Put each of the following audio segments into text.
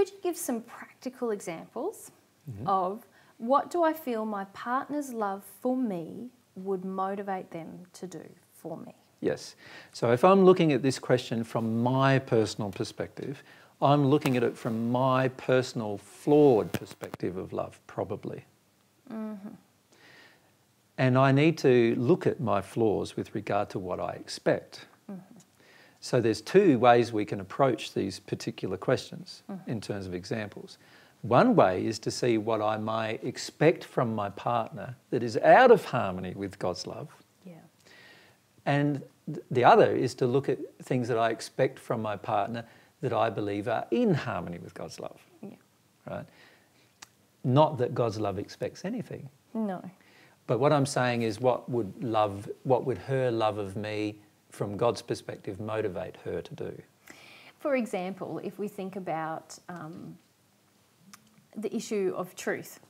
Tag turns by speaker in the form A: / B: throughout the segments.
A: could you give some practical examples mm-hmm. of what do I feel my partner's love for me would motivate them to do for me?
B: Yes. So if I'm looking at this question from my personal perspective, I'm looking at it from my personal flawed perspective of love, probably. Mm-hmm. And I need to look at my flaws with regard to what I expect. So there's two ways we can approach these particular questions in mm-hmm. terms of examples. One way is to see what I might expect from my partner that is out of harmony with God's love.
A: Yeah.
B: And the other is to look at things that I expect from my partner that I believe are in harmony with God's love.
A: Yeah.
B: Right? Not that God's love expects anything.
A: No.
B: But what I'm saying is what would love what would her love of me from God's perspective motivate her to do?
A: For example, if we think about um, the issue of truth.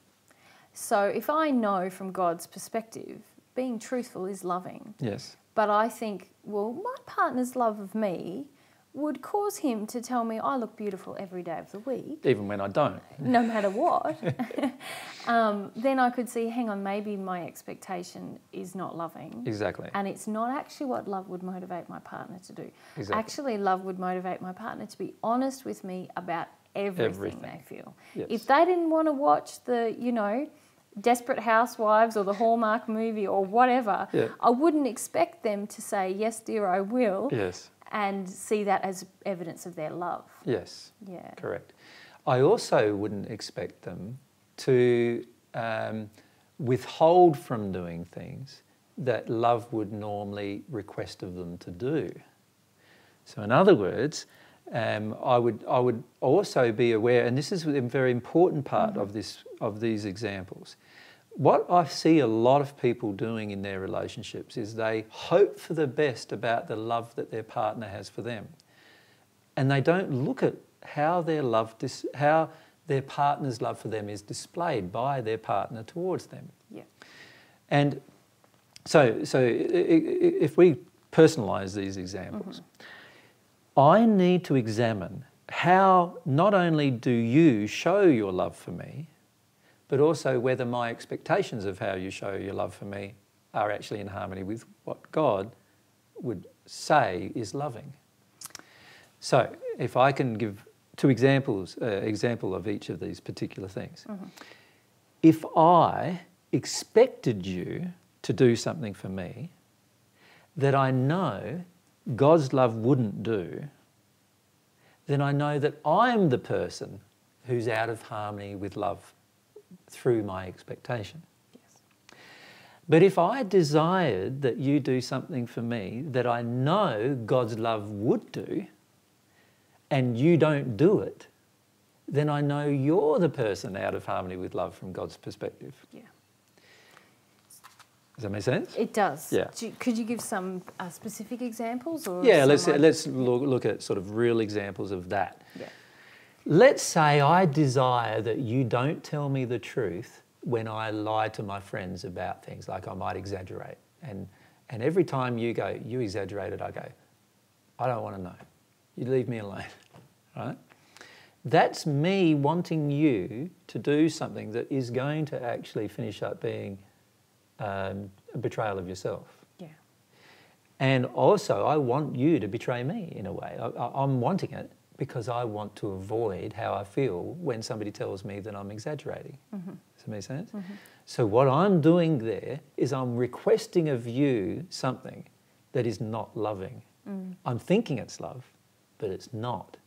A: So if I know from God's perspective, being truthful is loving,
B: Yes.
A: but I think, well, my partner's love of me would cause him to tell me I look beautiful every day of the week,
B: Even when I don't.
A: no matter what, um, then I could see, hang on, maybe my expectation is not loving.
B: Exactly.
A: And it's not actually what love would motivate my partner to do.
B: Exactly.
A: Actually, love would motivate my partner to be honest with me about everything,
B: Everything.
A: they feel.
B: Yes.
A: If they didn't want to watch the, you know, Desperate Housewives or the Hallmark movie or whatever,
B: Yeah.
A: I wouldn't expect them to say, yes, dear, I will,
B: Yes.
A: And see that as evidence of their love.
B: Yes.
A: Yeah.
B: Correct. I also wouldn't expect them to um, withhold from doing things that love would normally request of them to do. So, in other words, um, I would I would also be aware, and this is a very important part of this of these examples. What I see a lot of people doing in their relationships is they hope for the best about the love that their partner has for them. And they don't look at how their love dis- how their partner's love for them is displayed by their partner towards them.
A: Yeah.
B: and so so if we personalize these examples mm-hmm. i need to examine how not only do you show your love for me but also whether my expectations of how you show your love for me are actually in harmony with what god would say is loving so, if I can give two examples, uh, example of each of these particular things. If I expected you to do something for me that I know God's love wouldn't do, then I know that I'm the person who's out of harmony with love through my expectation.
A: Yes.
B: But if I desired that you do something for me that I know God's love would do, and you don't do it, then I know you're the person out of harmony with love from God's perspective.
A: Yeah.
B: Does that make sense?
A: It does.
B: Yeah.
A: Do could you give some uh, specific examples? Or
B: Yeah, let's, let's look, look at sort of real examples of that.
A: Yeah.
B: Let's say I desire that you don't tell me the truth when I lie to my friends about things, like I might exaggerate. And, and every time you go, you exaggerated, I go, I don't want to know. You leave me alone, right? That's me wanting you to do something that is going to actually finish up being um, a betrayal of yourself.
A: Yeah.
B: And also, I want you to betray me in a way. I, I- I'm wanting it because I want to avoid how I feel when somebody tells me that I'm exaggerating. Mm-hmm. Does that make sense? Mm-hmm. So, what I'm doing there is I'm requesting of you something that is not loving. Mm. I'm thinking it's love, but it's not.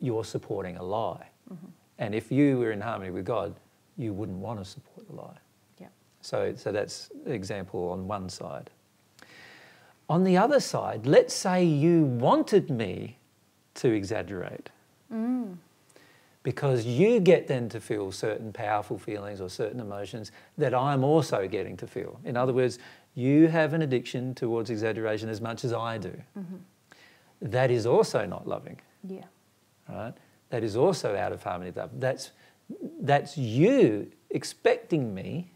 B: You're supporting a lie. Mm-hmm. And if you were in harmony with God, you wouldn't want to support the lie.
A: Yeah.
B: So, so that's an example on one side. On the other side, let's say you wanted me to exaggerate mm. because you get then to feel certain powerful feelings or certain emotions that I'm also getting to feel. In other words, you have an addiction towards exaggeration as much as I do. Mm-hmm. That is also not loving
A: Yeah.
B: right? That is also out of harmony with love. That's, that's you expecting me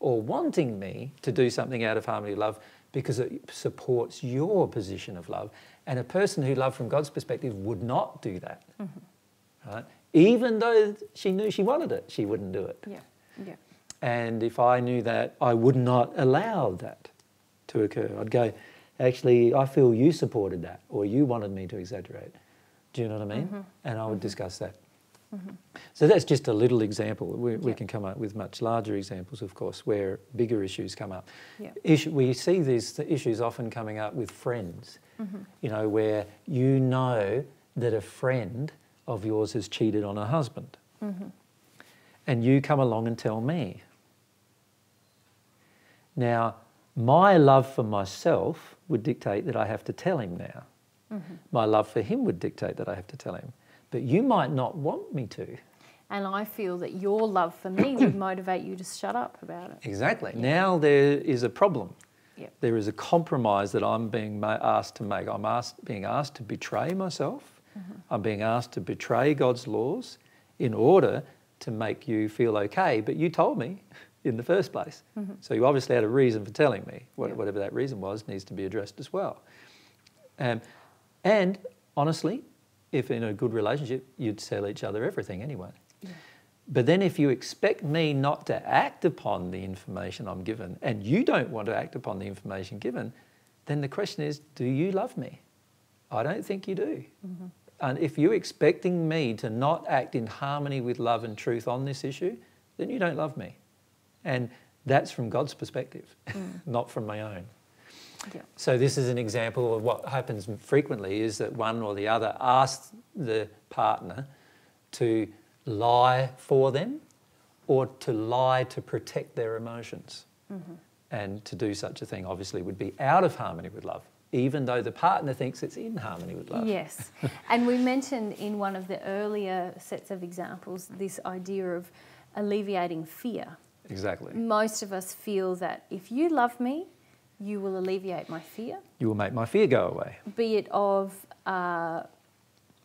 B: or wanting me to do something out of harmony with love because it supports your position of love. And a person who loved from God's perspective would not do that. Mm-hmm. Right? Even though she knew she wanted it, she wouldn't do it.
A: Yeah. Yeah.
B: And if I knew that, I would not allow that to occur. I'd go, actually, I feel you supported that or you wanted me to exaggerate. Do you know what I mean?
A: Mm-hmm.
B: And I would mm-hmm. discuss that. Mm-hmm. So that's just a little example. We, we can come up with much larger examples, of course, where bigger issues come up.
A: Yeah.
B: Issue, we see these issues often coming up with friends,
A: Mm-hmm.
B: you know, where you know that a friend of yours has cheated on a husband.
A: Mm-hmm.
B: And you come along and tell me. Now, my love for myself would dictate that I have to tell him now.
A: Mm-hmm.
B: My love for him would dictate that I have to tell him. But you might not want me to.
A: And I feel that your love for me would motivate you to shut up about it.
B: Exactly. Now there is a problem.
A: Yep.
B: There is a compromise that I'm being asked to make. I'm asked, being asked to betray myself. I'm being asked to betray God's laws in order to make you feel okay. But you told me in the first place. So you obviously had a reason for telling me. What,
A: Yeah.
B: Whatever that reason was needs to be addressed as well. Um, and honestly, if in a good relationship, you'd tell each other everything anyway. But then, if you expect me not to act upon the information I'm given, and you don't want to act upon the information given, then the question is do you love me? I don't think you do. Mm-hmm. And if you're expecting me to not act in harmony with love and truth on this issue, then you don't love me. And that's from God's perspective, mm. not from my own.
A: Yeah.
B: So this is an example of what happens frequently is that one or the other asks the partner to lie for them or to lie to protect their emotions. And to do such a thing obviously would be out of harmony with love, even though the partner thinks it's in harmony with love.
A: Yes. and we mentioned in one of the earlier sets of examples this idea of alleviating fear.
B: Exactly.
A: Most of us feel that if you love me, you will alleviate my fear,
B: You will make my fear go away.
A: be it of uh,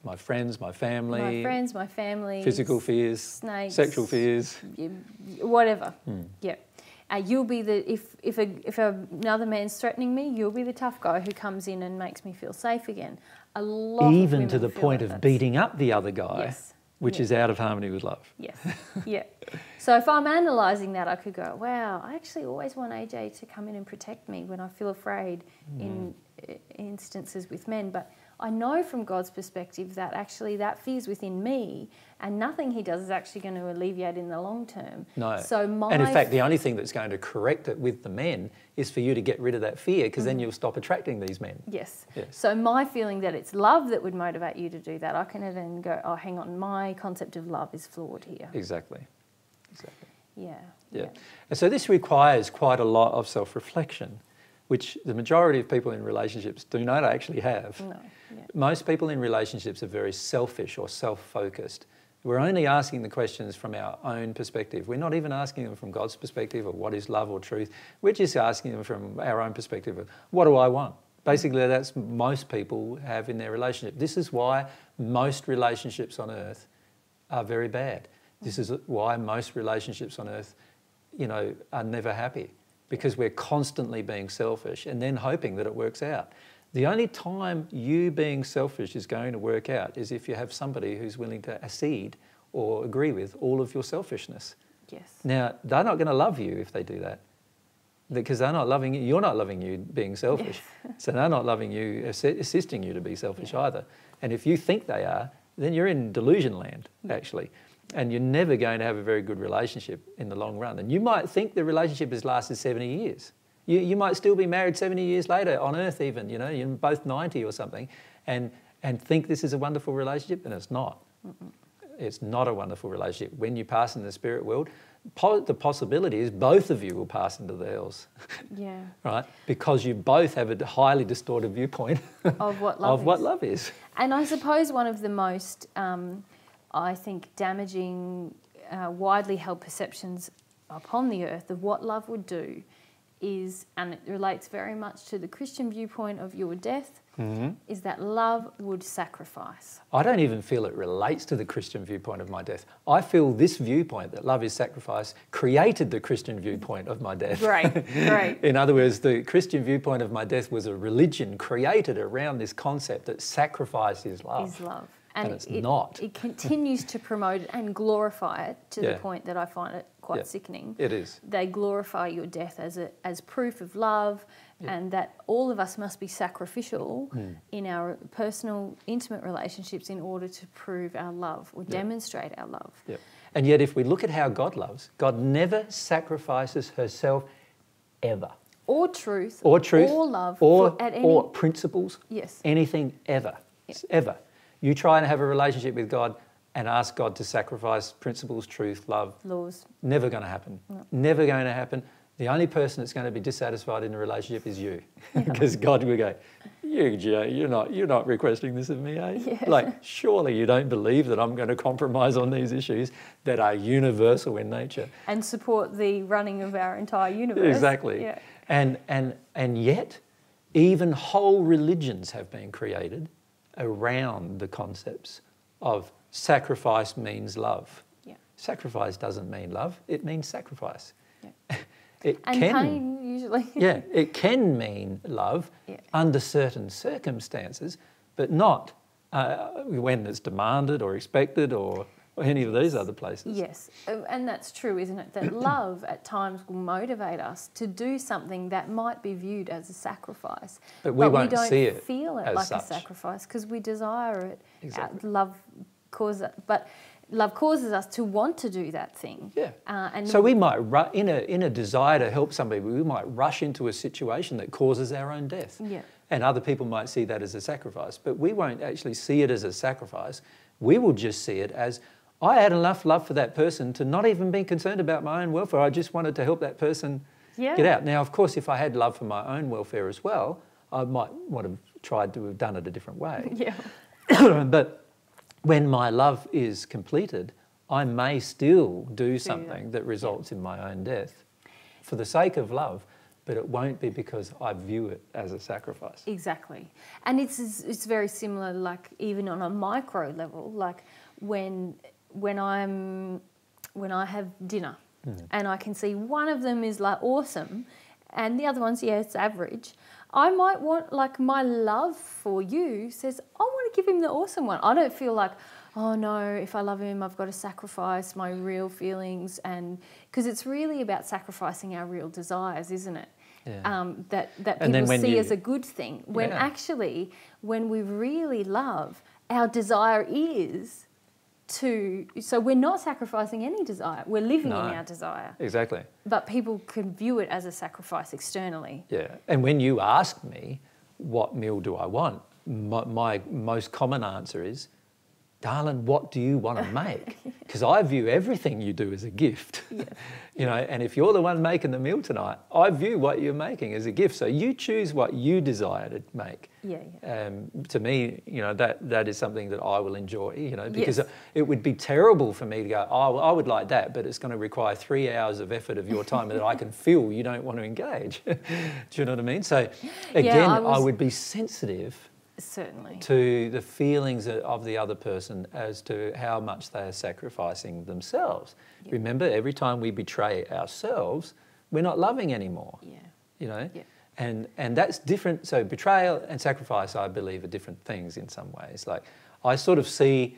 B: My friends, my family,
A: my friends, my family,
B: physical fears,
A: snakes,
B: sexual fears.
A: whatever.
B: Hmm.
A: Yeah. Uh, you'll be the if if a, if another man's threatening me, you'll be the tough guy who comes in and makes me feel safe again. A lot of
B: Even to the point
A: like
B: of beating up the other guy,
A: Yes.
B: which
A: Yeah.
B: is out of harmony with love.
A: Yes. Yeah. So if I'm analysing that, I could go, wow, I actually always want AJ to come in and protect me when I feel afraid in
B: Mm.
A: uh, instances with men. But I know from God's perspective that actually that fear's within me, and nothing He does is actually going to alleviate in the long term.
B: No.
A: So my
B: and in fact, the only thing that's going to correct it with the men is for you to get rid of that fear because
A: Mm.
B: then you'll stop attracting these men.
A: Yes.
B: Yes.
A: So my feeling that it's love that would motivate you to do that, I can then go, oh, hang on, my concept of love is flawed here.
B: Exactly. Exactly.
A: Yeah.
B: Yeah. And so this requires quite a lot of self reflection, which the majority of people in relationships do not actually have.
A: No. Yeah.
B: Most people in relationships are very selfish or self focused. We're only asking the questions from our own perspective. We're not even asking them from God's perspective or what is love or truth. We're just asking them from our own perspective of what do I want? Basically, that's most people have in their relationship. This is why most relationships on earth are very bad. This is why most relationships on earth, you know, are never happy because we're constantly being selfish and then hoping that it works out. The only time you being selfish is going to work out is if you have somebody who's willing to accede or agree with all of your selfishness.
A: Yes.
B: Now, they're not going to love you if they do that because they're not loving you. You're not loving you being selfish. Yes. So they're not loving you, assisting you to be selfish
A: Yeah.
B: either. And if you think they are, then you're in delusion land, actually. And you're never going to have a very good relationship in the long run. And you might think the relationship has lasted 70 years. You, you might still be married 70 years later, on earth even, you know, you're both 90 or something, and, and think this is a wonderful relationship, and it's not. It's not a wonderful relationship. When you pass in the spirit world, po- the possibility is both of you will pass into the hells,
A: Yeah.
B: right? Because you both have a highly distorted viewpoint
A: Of what love
B: of what
A: is.
B: love is.
A: And I suppose one of the most, um, I think, damaging, uh, widely held perceptions upon the earth of what love would do is, and it relates very much to the Christian viewpoint of your death, is that love would sacrifice.
B: I don't even feel it relates to the Christian viewpoint of my death. I feel this viewpoint that love is sacrifice created the Christian viewpoint of my death.
A: Great, great.
B: In other words, the Christian viewpoint of my death was a religion created around this concept that sacrifice is love.
A: Is love.
B: And it's
A: it,
B: not.
A: It continues to promote it and glorify it to
B: Yeah.
A: the point that I find it quite
B: Yeah.
A: sickening.
B: It is.
A: They glorify your death as a as proof of love,
B: Yeah.
A: and that all of us must be sacrificial
B: Mm.
A: in our personal, intimate relationships in order to prove our love or demonstrate our love.
B: Yeah. And yet, if we look at how God loves, God never sacrifices herself ever.
A: Or truth,
B: Or truth,
A: or love,
B: or,
A: at any
B: or principles,
A: yes,
B: anything ever.
A: Yeah.
B: Ever. You try and have a relationship with God and ask God to sacrifice principles, truth, love.
A: laws.
B: Never going to happen. Never going to happen. The only person that's going to be dissatisfied in a relationship is you, because God will go, "You, Joe, you're not, you're not requesting this of me, eh?
A: Yeah.
B: Like, surely you don't believe that I'm going to compromise on these issues that are universal in nature."
A: and support the running of our entire universe.
B: Exactly.
A: Yeah.
B: And, and, and yet, even whole religions have been created around the concepts of sacrifice means love.
A: Yeah.
B: Sacrifice doesn't mean love, it means sacrifice.
A: Yeah.
B: it
A: And
B: can,
A: pain usually.
B: yeah, it can mean love
A: Yeah.
B: under certain circumstances, but not uh, when it's demanded or expected or, or any of these other places.
A: Yes, Uh, and that's true, isn't it? That love at times will motivate us to do something that might be viewed as a sacrifice,
B: But we won't
A: don't
B: see it
A: feel it
B: as
A: like a
B: such.
A: sacrifice because we desire it. Uh,
B: Exactly.
A: love causes, but love causes us to want to do that thing.
B: Yeah.
A: Uh, and
B: So we might, ru- in a, in a desire to help somebody, we might rush into a situation that causes our own death.
A: Yeah.
B: And other people might see that as a sacrifice, but we won't actually see it as a sacrifice. We will just see it as I had enough love for that person to not even be concerned about my own welfare. I just wanted to help that person
A: Yeah.
B: get out. Now, of course, if I had love for my own welfare as well, I might want to have tried to have done it a different way.
A: Yeah.
B: but when my love is completed, I may still do something that results in my own death for the sake of love, but it won't be because I view it as a sacrifice.
A: Exactly, and it's it's very similar. Like even on a micro level, like when when I'm when I have dinner, and I can see one of them is like awesome, and the other one's yeah it's average. I might want like my love for you says I want to give him the awesome one. I don't feel like oh no if I love him I've got to sacrifice my real feelings and because it's really about sacrificing our real desires, isn't it?
B: Yeah.
A: Um, that that people see
B: you-
A: as a good thing when
B: Yeah.
A: actually when we really love our desire is to so we're not sacrificing any desire we're living
B: No.
A: in our desire
B: Exactly.
A: but people can view it as a sacrifice externally
B: Yeah. And when you ask me, what meal do I want? My, my most common answer is, darling, what do you want to make? Because I view everything you do as a gift. you know, and if you're the one making the meal tonight, I view what you're making as a gift. So you choose what you desire to make.
A: yeah yeah
B: Um, to me, you know, that, that is something that I will enjoy, you know, because
A: Yes.
B: it would be terrible for me to go, oh, well, I would like that, but it's going to require three hours of effort of your time that I can feel you don't want to engage. Do you know what I mean? So, again,
A: I
B: I,
A: was-
B: would be sensitive
A: certainly.
B: to the feelings of the other person as to how much they are sacrificing themselves.
A: Yeah.
B: Remember, every time we betray ourselves, we're not loving anymore.
A: Yeah.
B: You know?
A: Yeah.
B: and and that's different. So betrayal and sacrifice i believe are different things in some ways. Like i sort of see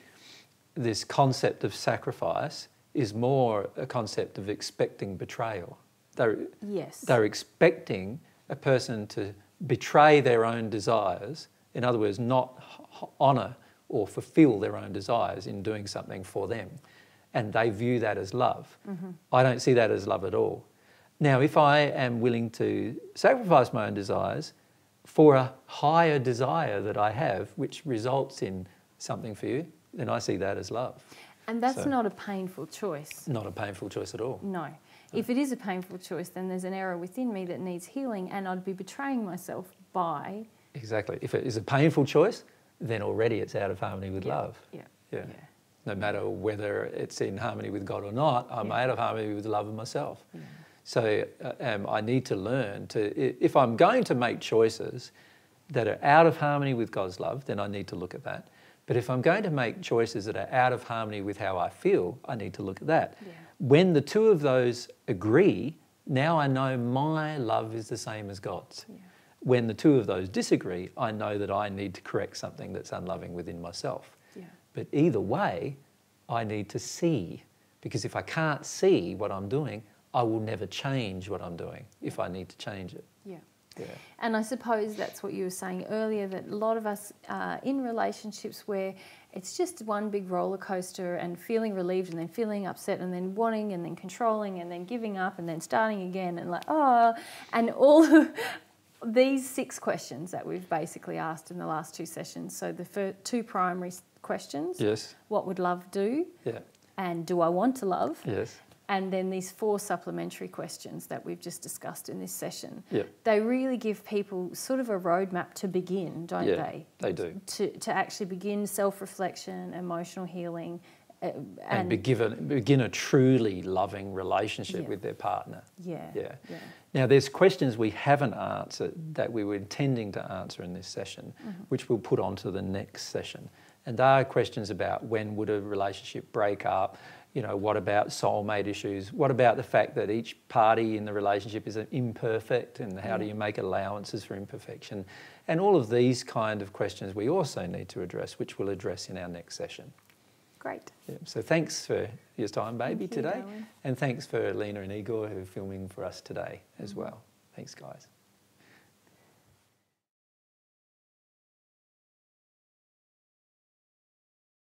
B: this concept of sacrifice is more a concept of expecting betrayal. They're
A: yes.
B: they're expecting a person to betray their own desires in other words not honor or fulfill their own desires in doing something for them. And they view that as love. Mm-hmm. I don't see that as love at all. Now, if I am willing to sacrifice my own desires for a higher desire that I have, which results in something for you, then I see that as love.
A: and that's
B: so-
A: not a painful choice.
B: Not a painful choice at all.
A: no. If it is a painful choice then there's an error within me that needs healing and i'd be betraying myself by
B: Exactly. If it is a painful choice, then already it's out of harmony with
A: Yeah,
B: love.
A: yeah
B: Yeah.
A: yeah
B: No matter whether it's in harmony with God or not, I'm
A: Yeah.
B: out of harmony with the love of myself.
A: yeah
B: So uh, um, I need to learn to, if I'm going to make choices that are out of harmony with God's love, then I need to look at that. But if I'm going to make choices that are out of harmony with how I feel, I need to look at that.
A: Yeah.
B: When the two of those agree, now I know my love is the same as God's. When the two of those disagree, I know that I need to correct something that's unloving within myself.
A: yeah
B: But either way, I need to see. Because if I can't see what I'm doing, I will never change what I'm doing if I need to change it.
A: Yeah.
B: Yeah.
A: And I suppose that's what you were saying earlier that a lot of us are in relationships where it's just one big roller coaster and feeling relieved and then feeling upset and then wanting and then controlling and then giving up and then starting again and like, oh, and all these six questions that we've basically asked in the last two sessions. So the two primary questions
B: Yes.
A: what would love do?
B: Yeah.
A: And do I want to love?
B: Yes.
A: And then these four supplementary questions that we've just discussed in this session.
B: Yeah.
A: They really give people sort of a roadmap to begin, don't
B: Yeah,
A: they?
B: they do.
A: To, to actually begin self reflection, emotional healing, uh,
B: And,
A: and, begin, begin, a, truly loving relationship Yeah.
B: with their partner.
A: yeah,
B: Yeah.
A: yeah,
B: Now, there's questions we haven't answered that we were intending to answer in this session,
A: Mm-hmm.
B: which we'll put onto the next session. And there are questions about when would a relationship break up? You know, what about soulmate issues? What about the fact that each party in the relationship is imperfect and how do you make allowances for imperfection? And all of these kind of questions we also need to address, which we'll address in our next session.
A: Great.
B: Yeah, so thanks for your time, baby,
A: Thank
B: today.
A: Darwin.
B: And thanks for Lena and Igor who are filming for us today as mm-hmm. well. Thanks, guys.